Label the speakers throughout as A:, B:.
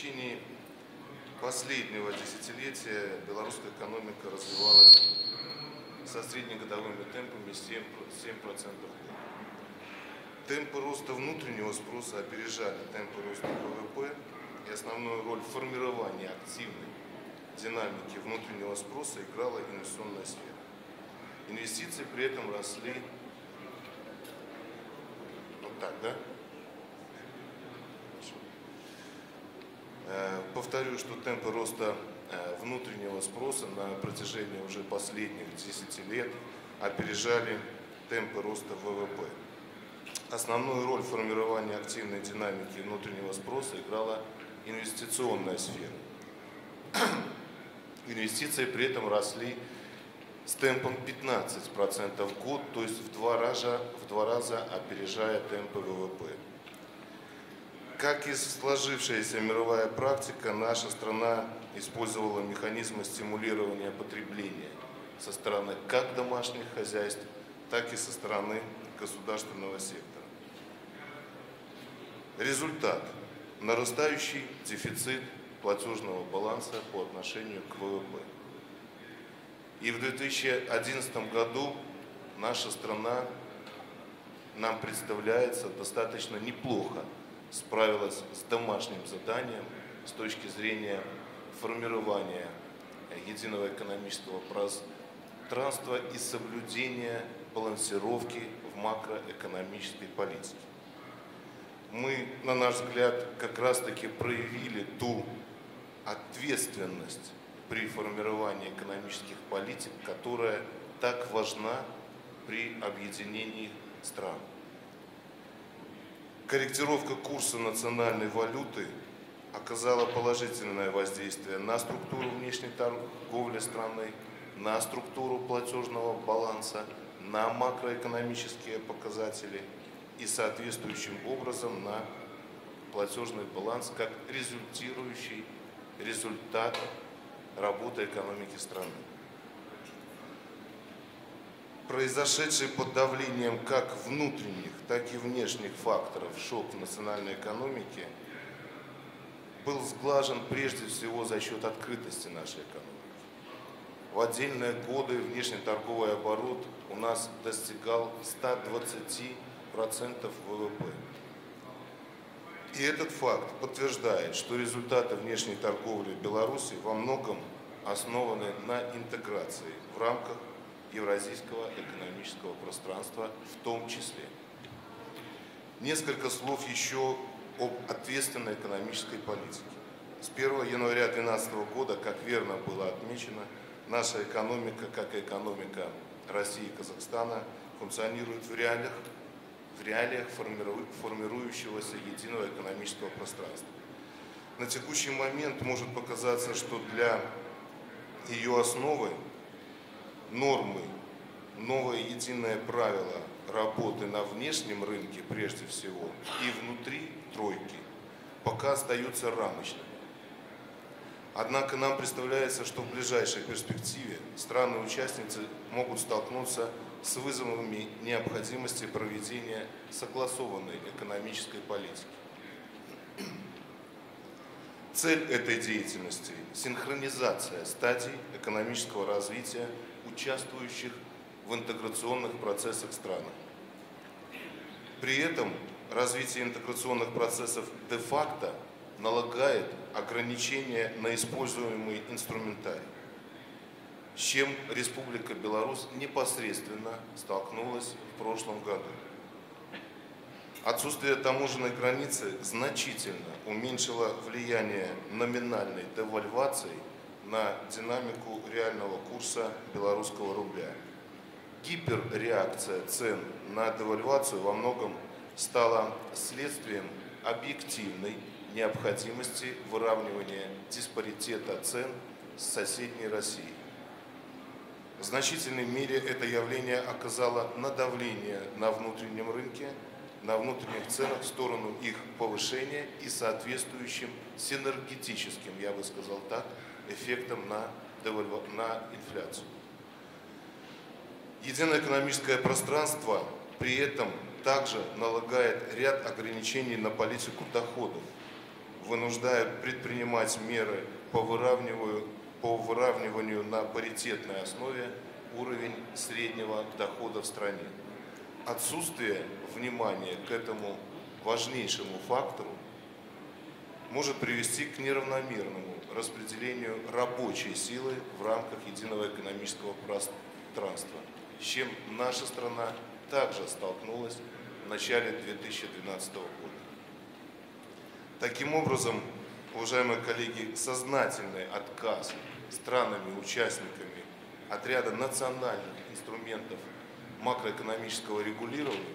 A: течение последнего десятилетия белорусская экономика развивалась со среднегодовыми темпами 7%, 7% в год. Темпы роста внутреннего спроса опережали темпы роста ВВП, и основную роль в формировании активной динамики внутреннего спроса играла инвестиционная сфера. Инвестиции при этом росли вот так, да? Э, повторю, что темпы роста э, внутреннего спроса на протяжении уже последних 10 лет опережали темпы роста ВВП. Основную роль в формировании активной динамики внутреннего спроса играла инвестиционная сфера. Инвестиции при этом росли с темпом 15% в год, то есть в два, раза, в два раза опережая темпы ВВП. Как и сложившаяся мировая практика, наша страна использовала механизмы стимулирования потребления со стороны как домашних хозяйств, так и со стороны государственного сектора. Результат – нарастающий дефицит платежного баланса по отношению к ВВП. И в 2011 году наша страна нам представляется достаточно неплохо справилась с домашним заданием с точки зрения формирования единого экономического пространства и соблюдения балансировки в макроэкономической политике. Мы, на наш взгляд, как раз-таки проявили ту ответственность при формировании экономических политик, которая так важна при объединении стран. Корректировка курса национальной валюты оказала положительное воздействие на структуру внешней торговли страны, на структуру платежного баланса, на макроэкономические показатели и соответствующим образом на платежный баланс как результирующий результат работы экономики страны произошедший под давлением как внутренних, так и внешних факторов шок в национальной экономике был сглажен прежде всего за счет открытости нашей экономики. В отдельные годы внешнеторговый оборот у нас достигал 120% ВВП. И этот факт подтверждает, что результаты внешней торговли Беларуси во многом основаны на интеграции в рамках Евразийского экономического пространства в том числе. Несколько слов еще об ответственной экономической политике. С 1 января 2012 года, как верно было отмечено, наша экономика, как и экономика России и Казахстана, функционирует в реалиях, в реалиях формирующегося единого экономического пространства. На текущий момент может показаться, что для ее основы нормы, новое единое правило работы на внешнем рынке прежде всего и внутри тройки пока остаются рамочными. Однако нам представляется, что в ближайшей перспективе страны-участницы могут столкнуться с вызовами необходимости проведения согласованной экономической политики. Цель этой деятельности – синхронизация стадий экономического развития участвующих в интеграционных процессах стран. При этом развитие интеграционных процессов де-факто налагает ограничения на используемый инструментарий, с чем Республика Беларусь непосредственно столкнулась в прошлом году. Отсутствие таможенной границы значительно уменьшило влияние номинальной девальвации на динамику реального курса белорусского рубля. Гиперреакция цен на девальвацию во многом стала следствием объективной необходимости выравнивания диспаритета цен с соседней Россией. В значительной мере это явление оказало на давление на внутреннем рынке, на внутренних ценах в сторону их повышения и соответствующим синергетическим, я бы сказал так, эффектом на, на инфляцию. Единое экономическое пространство при этом также налагает ряд ограничений на политику доходов, вынуждают предпринимать меры по выравниванию, по выравниванию на паритетной основе уровень среднего дохода в стране. Отсутствие внимания к этому важнейшему фактору может привести к неравномерному распределению рабочей силы в рамках единого экономического пространства, с чем наша страна также столкнулась в начале 2012 года. Таким образом, уважаемые коллеги, сознательный отказ странами-участниками отряда национальных инструментов макроэкономического регулирования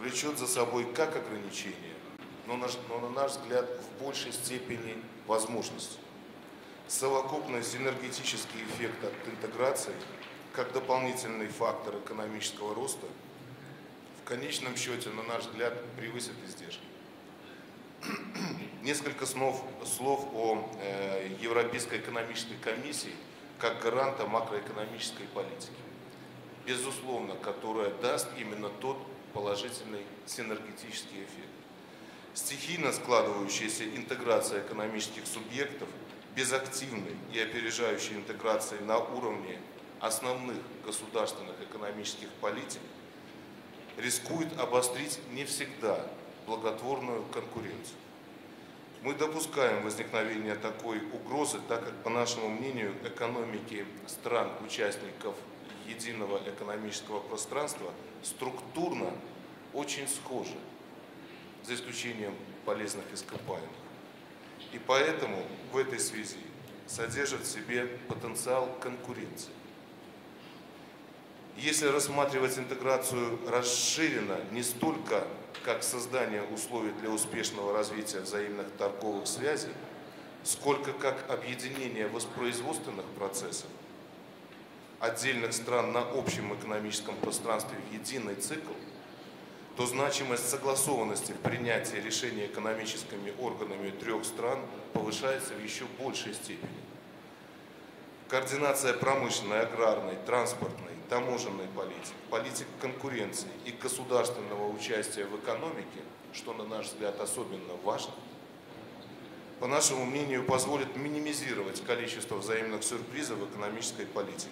A: влечет за собой как ограничения, но, на наш взгляд в большей степени возможности. Совокупный синергетический эффект от интеграции, как дополнительный фактор экономического роста, в конечном счете, на наш взгляд, превысит издержки. Несколько слов, слов о э, Европейской экономической комиссии как гаранта макроэкономической политики. Безусловно, которая даст именно тот положительный синергетический эффект. Стихийно складывающаяся интеграция экономических субъектов без активной и опережающей интеграции на уровне основных государственных экономических политик рискует обострить не всегда благотворную конкуренцию. Мы допускаем возникновение такой угрозы, так как, по нашему мнению, экономики стран-участников единого экономического пространства структурно очень схожи за исключением полезных ископаемых. И поэтому в этой связи содержит в себе потенциал конкуренции. Если рассматривать интеграцию расширенно не столько как создание условий для успешного развития взаимных торговых связей, сколько как объединение воспроизводственных процессов отдельных стран на общем экономическом пространстве в единый цикл – то значимость согласованности в принятии решений экономическими органами трех стран повышается в еще большей степени. Координация промышленной, аграрной, транспортной, таможенной политики, политик конкуренции и государственного участия в экономике, что, на наш взгляд, особенно важно, по нашему мнению, позволит минимизировать количество взаимных сюрпризов в экономической политике.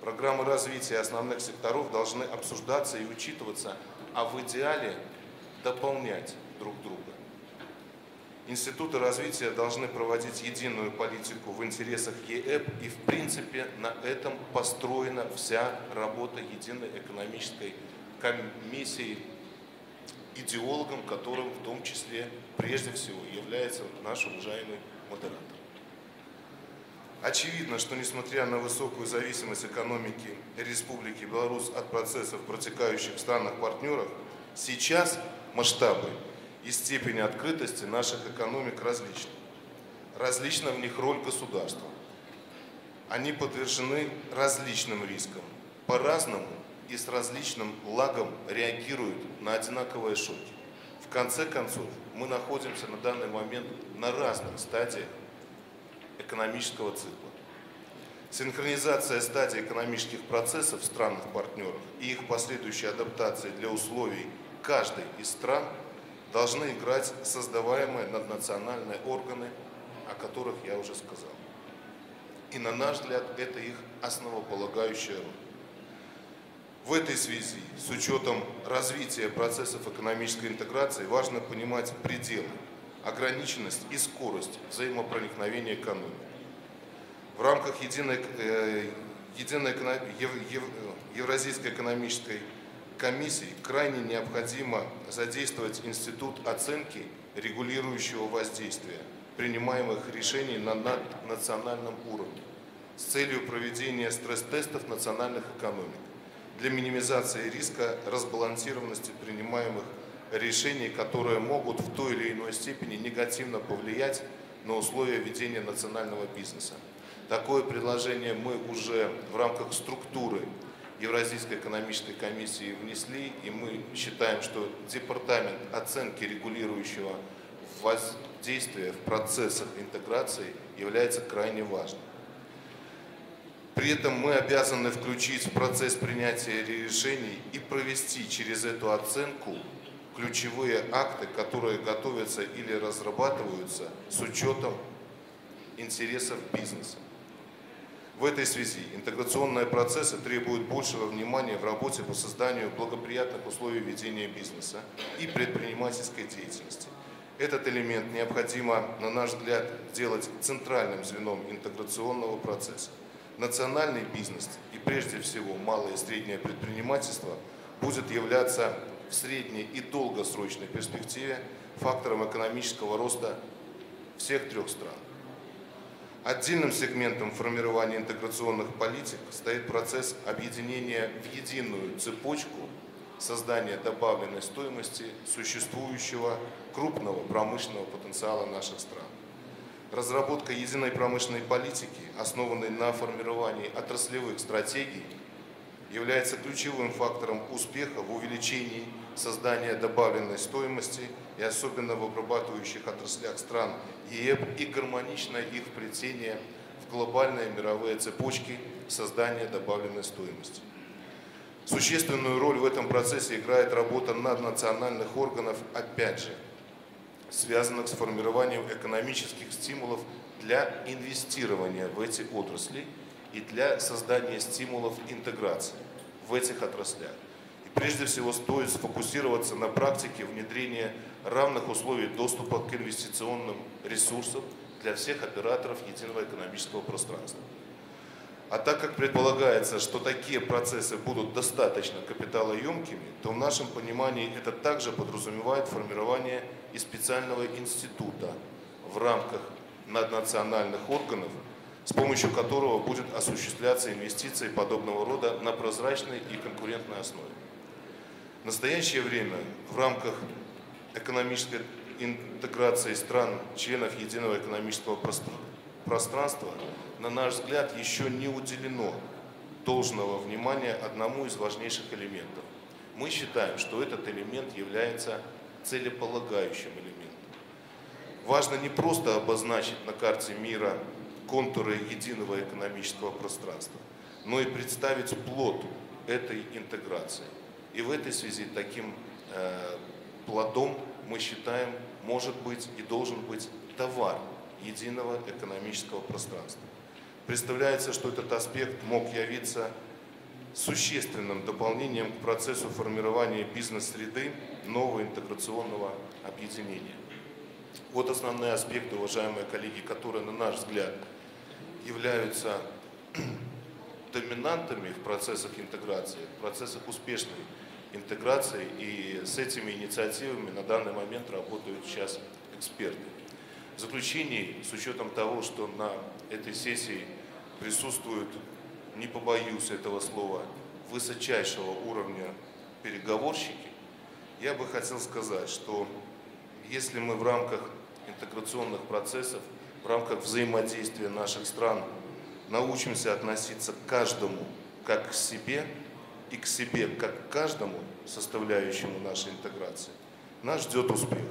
A: Программы развития основных секторов должны обсуждаться и учитываться а в идеале дополнять друг друга. Институты развития должны проводить единую политику в интересах ЕЭП, и в принципе на этом построена вся работа единой экономической комиссии, идеологом которым в том числе прежде всего является наш уважаемый модератор. Очевидно, что несмотря на высокую зависимость экономики Республики Беларусь от процессов, протекающих в странах-партнерах, сейчас масштабы и степень открытости наших экономик различны. Различна в них роль государства. Они подвержены различным рискам, по-разному и с различным лагом реагируют на одинаковые шоки. В конце концов, мы находимся на данный момент на разных стадиях экономического цикла. Синхронизация стадий экономических процессов в странах-партнерах и их последующая адаптация для условий каждой из стран должны играть создаваемые наднациональные органы, о которых я уже сказал. И на наш взгляд, это их основополагающая роль. В этой связи, с учетом развития процессов экономической интеграции, важно понимать пределы ограниченность и скорость взаимопроникновения экономики. В рамках единой, э, единой ев, ев, Евразийской экономической комиссии крайне необходимо задействовать институт оценки регулирующего воздействия принимаемых решений на национальном уровне с целью проведения стресс-тестов национальных экономик для минимизации риска разбалансированности принимаемых решений, которые могут в той или иной степени негативно повлиять на условия ведения национального бизнеса. Такое предложение мы уже в рамках структуры Евразийской экономической комиссии внесли, и мы считаем, что департамент оценки регулирующего воздействия в процессах интеграции является крайне важным. При этом мы обязаны включить в процесс принятия решений и провести через эту оценку ключевые акты, которые готовятся или разрабатываются с учетом интересов бизнеса. В этой связи интеграционные процессы требуют большего внимания в работе по созданию благоприятных условий ведения бизнеса и предпринимательской деятельности. Этот элемент необходимо, на наш взгляд, сделать центральным звеном интеграционного процесса. Национальный бизнес и прежде всего малое и среднее предпринимательство будет являться в средней и долгосрочной перспективе фактором экономического роста всех трех стран. Отдельным сегментом формирования интеграционных политик стоит процесс объединения в единую цепочку создания добавленной стоимости существующего крупного промышленного потенциала наших стран. Разработка единой промышленной политики, основанной на формировании отраслевых стратегий, является ключевым фактором успеха в увеличении создания добавленной стоимости и особенно в обрабатывающих отраслях стран ЕЭП и гармоничное их вплетение в глобальные мировые цепочки создания добавленной стоимости. Существенную роль в этом процессе играет работа наднациональных органов, опять же, связанных с формированием экономических стимулов для инвестирования в эти отрасли и для создания стимулов интеграции в этих отраслях. И прежде всего стоит сфокусироваться на практике внедрения равных условий доступа к инвестиционным ресурсам для всех операторов единого экономического пространства. А так как предполагается, что такие процессы будут достаточно капиталоемкими, то в нашем понимании это также подразумевает формирование и специального института в рамках наднациональных органов, с помощью которого будет осуществляться инвестиции подобного рода на прозрачной и конкурентной основе. В настоящее время в рамках экономической интеграции стран, членов единого экономического пространства, на наш взгляд, еще не уделено должного внимания одному из важнейших элементов. Мы считаем, что этот элемент является целеполагающим элементом. Важно не просто обозначить на карте мира контуры единого экономического пространства, но и представить плод этой интеграции. И в этой связи таким э, плодом мы считаем может быть и должен быть товар единого экономического пространства. Представляется, что этот аспект мог явиться существенным дополнением к процессу формирования бизнес-среды нового интеграционного объединения. Вот основные аспекты, уважаемые коллеги, которые, на наш взгляд, являются доминантами в процессах интеграции, в процессах успешной интеграции, и с этими инициативами на данный момент работают сейчас эксперты. В заключении, с учетом того, что на этой сессии присутствуют, не побоюсь этого слова, высочайшего уровня переговорщики, я бы хотел сказать, что если мы в рамках интеграционных процессов в рамках взаимодействия наших стран научимся относиться к каждому как к себе и к себе как к каждому составляющему нашей интеграции, нас ждет успех.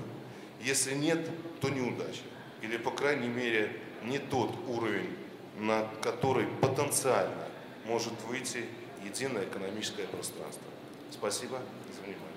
A: Если нет, то неудача. Или, по крайней мере, не тот уровень, на который потенциально может выйти единое экономическое пространство. Спасибо за внимание.